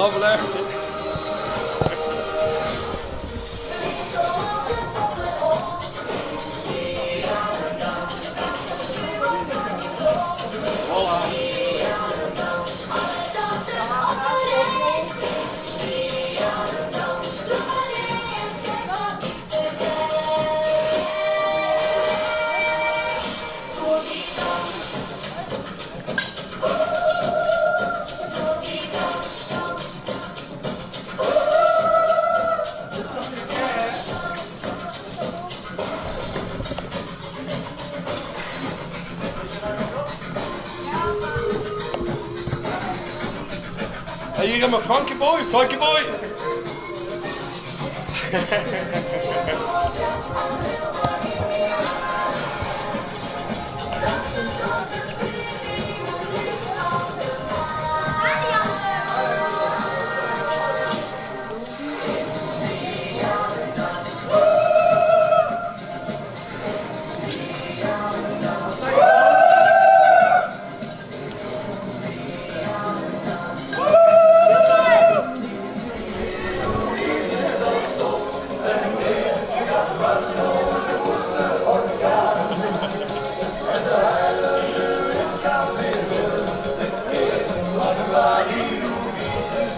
afleggen. Are you got my funky boy, funky boy?